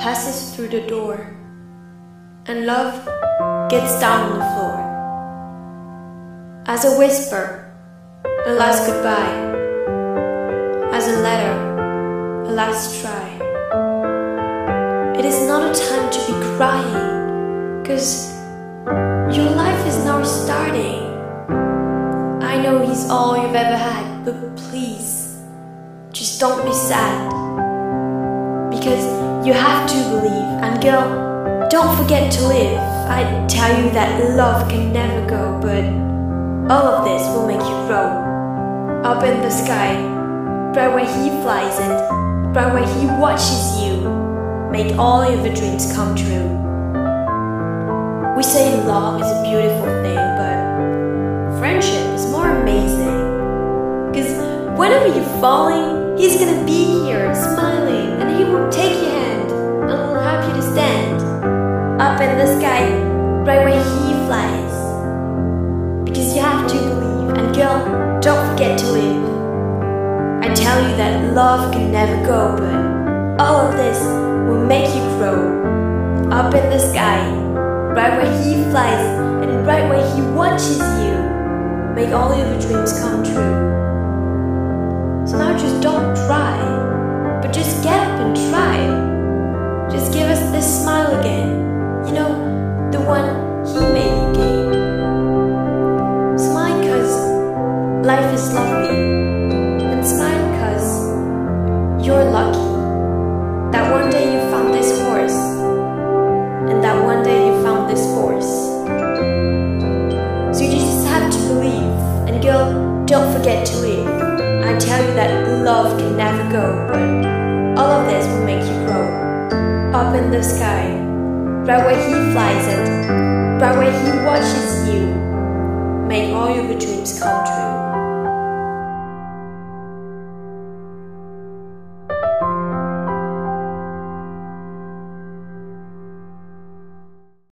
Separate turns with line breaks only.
passes through the door, and love gets down on the floor. As a whisper, a last goodbye, as a letter, a last try. It is not a time to be crying, cause your life is now starting. I know he's all you've ever had, but please, just don't be sad. Because you have to believe, and girl, don't forget to live. I tell you that love can never go, but all of this will make you grow. Up in the sky, right where he flies it, right where he watches you, make all of your dreams come true. We say love is a beautiful thing, but friendship is more amazing. Cause whenever you're falling, he's gonna be here smiling right where he flies. Because you have to believe, and girl, don't forget to live. I tell you that love can never go, but all of this will make you grow up in the sky, right where he flies, and right where he watches you. Make all your dreams come true. Life is lovely. And smile cause you're lucky. That one day you found this horse. And that one day you found this horse. So you just have to believe. And girl, don't forget to live. I tell you that love can never go, but all of this will make you grow. Up in the sky, right where he flies it, right where he watches you, make all your dreams come true.